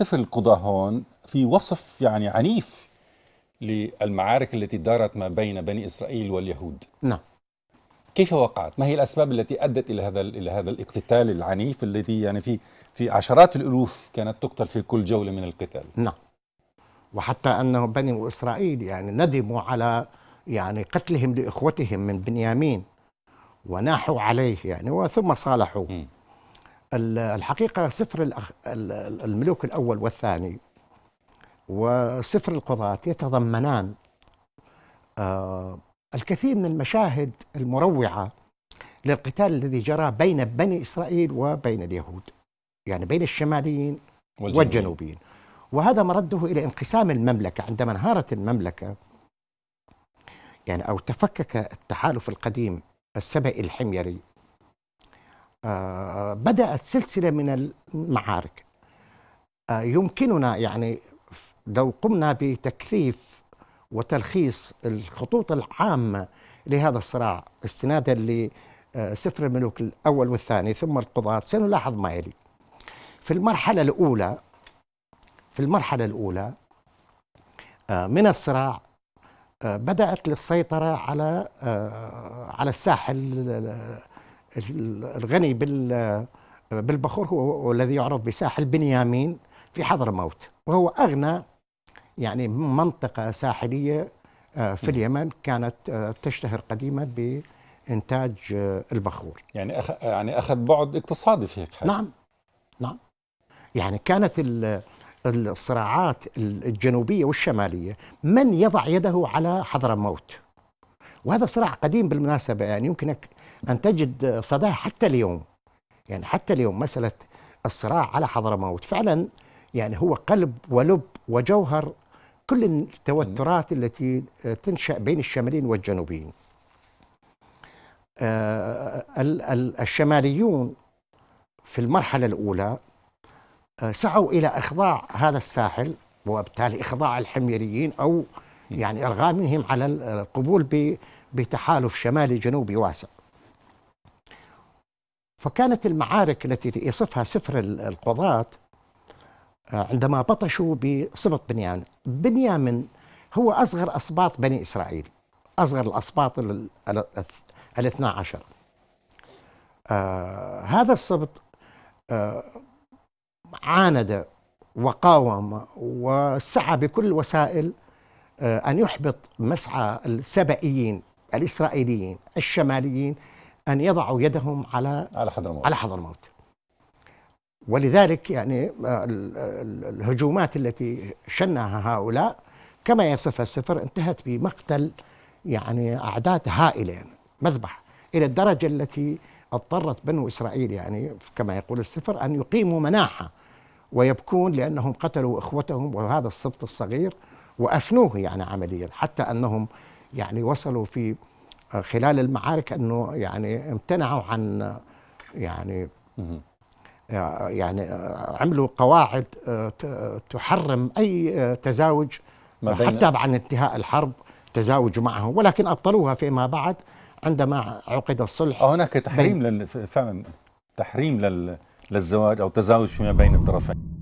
سفر القضاء هون في وصف يعني عنيف للمعارك التي دارت ما بين بني إسرائيل واليهود نعم كيف وقعت؟ ما هي الأسباب التي أدت إلى هذا إلى هذا الاقتتال العنيف الذي يعني في في عشرات الألوف كانت تقتل في كل جولة من القتال؟ نعم وحتى انه بني إسرائيل يعني ندموا على يعني قتلهم لإخوتهم من بنيامين وناحوا عليه يعني وثم صالحوا م. الحقيقة سفر الملوك الأول والثاني وسفر القضاة يتضمنان آه، الكثير من المشاهد المروعة للقتال الذي جرى بين بني إسرائيل وبين اليهود يعني بين الشماليين والجنوبيين, والجنوبيين. وهذا مرده إلى انقسام المملكة عندما انهارت المملكة يعني أو تفكك التحالف القديم السبئي الحميري آه بدأت سلسلة من المعارك. آه يمكننا يعني لو قمنا بتكثيف وتلخيص الخطوط العامة لهذا الصراع استنادا لسفر الملوك الأول والثاني ثم القضاة سنلاحظ ما يلي. في المرحلة الأولى في المرحلة الأولى آه، من الصراع آه، بدأت للسيطره على آه، على الساحل الغني بالبخور هو الذي يعرف بساحل بنيامين في حضرموت وهو أغنى يعني منطقة ساحلية في اليمن كانت تشتهر قديما بإنتاج البخور. يعني أخ... يعني أخذ بعد اقتصادي في هيك حاجة. نعم نعم. يعني كانت الصراعات الجنوبية والشمالية من يضع يده على حضرموت وهذا صراع قديم بالمناسبة يعني يمكنك أن تجد صداه حتى اليوم. يعني حتى اليوم مسألة الصراع على حضرموت. فعلا يعني هو قلب ولب وجوهر كل التوترات التي تنشأ بين الشماليين والجنوبيين. آه، الشماليون في المرحلة الأولى آه، سعوا إلى إخضاع هذا الساحل وبالتالي إخضاع الحميريين أو يعني أرغامهم على القبول بتحالف شمالي جنوبي واسع. فكانت المعارك التي يصفها سفر القضاة آه، عندما بطشوا بسبط بنيامين، بنيامين هو أصغر أسباط بني إسرائيل، أصغر الأسباط الاثنا عشر. آه هذا السبط آه عاند وقاوم وسعى بكل الوسائل أن يحبط مسعى السبئيين الإسرائيليين الشماليين أن يضعوا يدهم على على حضرموت على حضرموت ولذلك يعني آه، الهجومات التي شنها هؤلاء كما يصف السفر انتهت بمقتل يعني أعداد هائلة يعني مذبح إلى الدرجة التي اضطرت بنو إسرائيل يعني كما يقول السفر أن يقيموا مناحة ويبكون لأنهم قتلوا إخوتهم وهذا السبط الصغير وأفنوه يعني عمليا حتى أنهم يعني وصلوا في خلال المعارك أنه يعني امتنعوا عن يعني يعني عملوا قواعد تحرم أي تزاوج حتى بعد انتهاء الحرب تزاوج معهم ولكن أبطلوها فيما بعد عندما عقد الصلح هناك تحريم لل... فعلا تحريم لل... للزواج أو التزاوج فيما بين الطرفين.